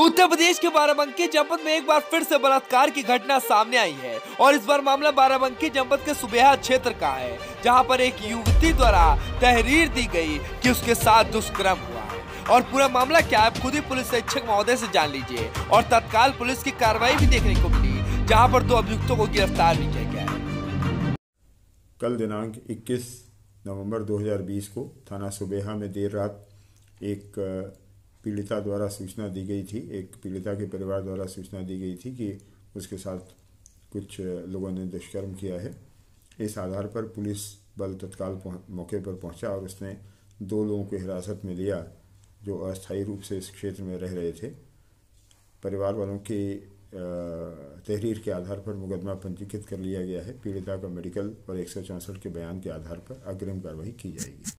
उत्तर प्रदेश के बाराबंकी जनपद में एक बार फिर से बलात्कार की घटना सामने आई है और इस बार मामला बाराबंकी जनपद के सुबेहा क्षेत्र का है, जहाँ पर एक युवती द्वारा तहरीर दी गई कि उसके साथ दुष्कर्म हुआ और पूरा मामला क्या है खुद ही पुलिस अधीक्षक महोदय से जान लीजिए और तत्काल पुलिस की कार्रवाई भी देखने को मिली, जहाँ पर दो अभियुक्तों को गिरफ़्तार भी किया गया कल दिनांक 21 नवंबर 2020 को थाना सुबेहा में देर रात एक पीड़िता द्वारा सूचना दी गई थी, एक पीड़िता के परिवार द्वारा सूचना दी गई थी कि उसके साथ कुछ लोगों ने दुष्कर्म किया है। इस आधार पर पुलिस बल तत्काल मौके पर पहुँचा और उसने दो लोगों को हिरासत में लिया, जो अस्थायी रूप से इस क्षेत्र में रह रहे थे। परिवार वालों की तहरीर के आधार पर मुकदमा पंजीकृत कर लिया गया है। पीड़िता का मेडिकल और एक सौ चौंसठ के बयान के आधार पर अग्रिम कार्रवाई की जाएगी।